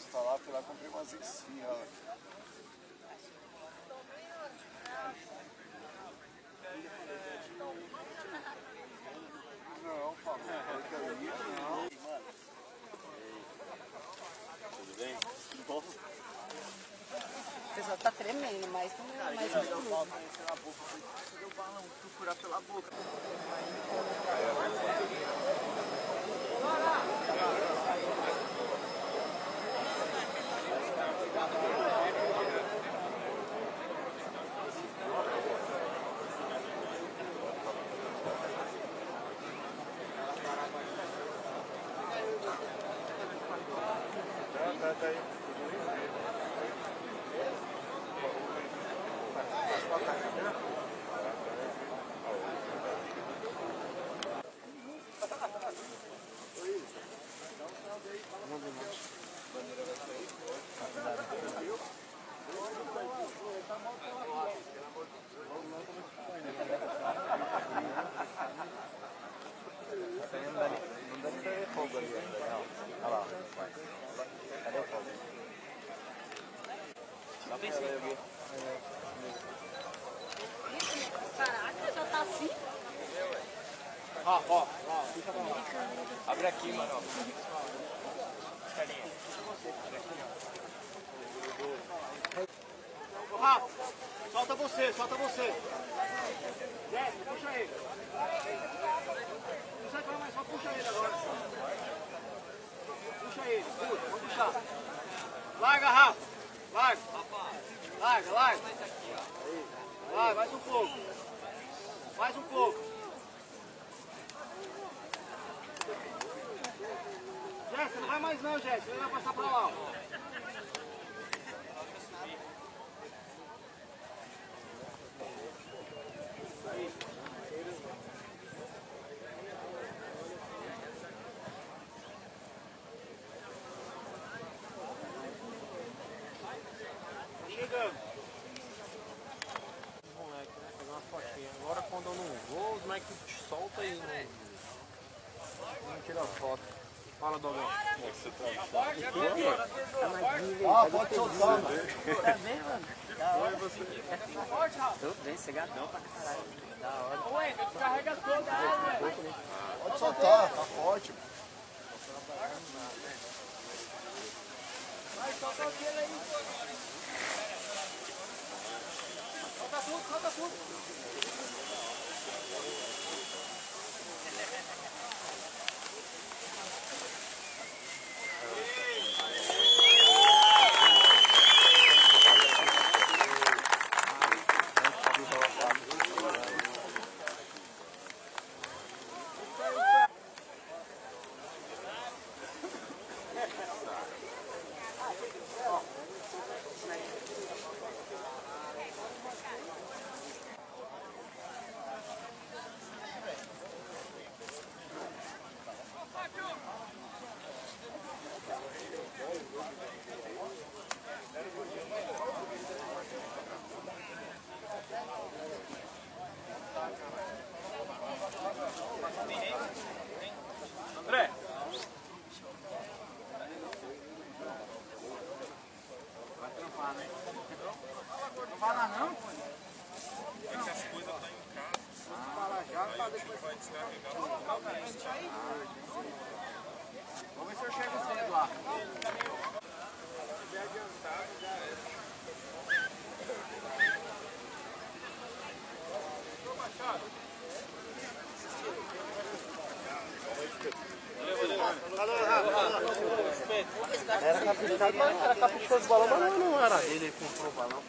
revista lá, fui lá comprei umas esfirras. Não, Paulo, porcaria não. Tudo bem? Bom. O pessoal tá tremendo, mas não é mais um pouco. Deu procurar pela boca. É, Não dá nem pra ver fogo ali ainda, não. Olha lá. Cadê o fogo? Dá pra ver ali. Caraca, já tá assim? Ó, ó, ó. Pra lá. Abre aqui, mano. Rafa, solta você, solta você. Desce, puxa ele. Não sai pra mais, só puxa ele agora. Puxa ele, puxa, vamos puxar. Larga, Rafa. Larga. Larga, larga. Vai, mais um pouco. Mais um pouco. Jéssica, não vai mais não, Jéssica. Ele vai passar pra lá. ó. Agora quando eu não vou, os moleques solta e não, não tira foto. Fala, Dogão. Como é que você tá? Ó, pode soltar, mano. Tá vendo, mano? Tudo bem, cegadão pra caralho. Da hora. Oi, descarrega toda água. Pode soltar, tá forte. Vai, solta aquele aí. Solta tudo, solta tudo. あ、なです。Trampar, né? Não lá não? Essas coisas tá em casa, Para já, pra aí o tio vai descarregar no Vamos ver se eu chego cedo lá. Era caprichado, mas caprichoso de balão, mas não era ele que comprou o balão.